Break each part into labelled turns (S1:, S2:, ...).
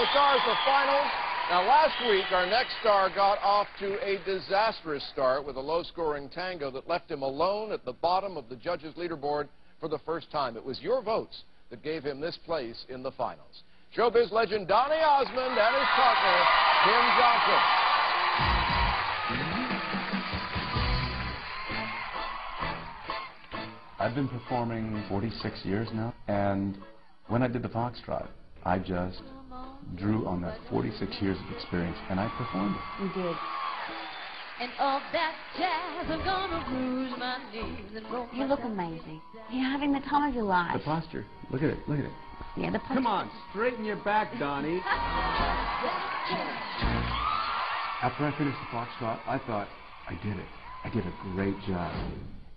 S1: the Stars, the finals. Now, last week, our next star got off to a disastrous start with a low-scoring tango that left him alone at the bottom of the judges' leaderboard for the first time. It was your votes that gave him this place in the finals. Showbiz legend Donny Osmond and his partner, Kym Johnson.
S2: I've been performing 46 years now, and when I did the Foxtrot, I just drew on that 46 years of experience, and I performed it.
S3: You did.
S4: And all that jazz, I'm gonna rouge my knees and roll
S3: You look amazing. You're having the time of your life.
S2: The posture, look at it, look at it.
S3: yeah, the posture.
S5: Come on, straighten your back, Donny.
S2: After I finished the Foxtrot, I thought, I did it. I did a great job.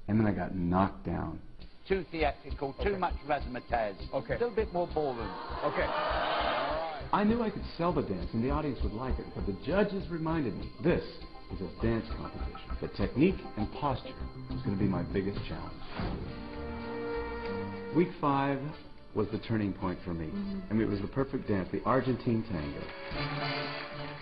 S2: And then I got knocked down.
S6: too theatrical, too much razzmatazz.
S5: Okay.
S6: A little bit more ballroom.
S5: Okay.
S2: I knew I could sell the dance and the audience would like it, but the judges reminded me this is a dance competition. The technique and posture was going to be my biggest challenge. Week five was the turning point for me. I mean, it was the perfect dance, the Argentine tango.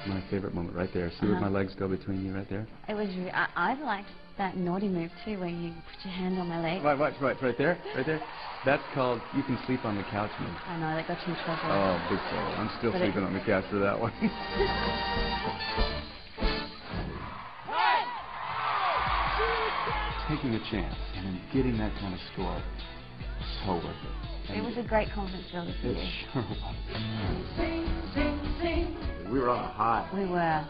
S2: My favorite moment right there. See where
S3: Uh-huh.
S2: my legs go between you right there?
S3: It was. I, I liked that naughty move too, where you put your hand on my leg.
S2: Right, right, right, right there, right there. That's called you can sleep on the couch move.
S3: I know that got you in trouble.
S2: Oh, big trouble. I'm still
S3: But
S2: sleeping on the couch for that one. Taking a chance and then getting that kind of score, so worth it.
S3: it was a great confidence builder for
S2: It
S3: you.
S2: sure was.
S5: We were on a high.
S3: We were.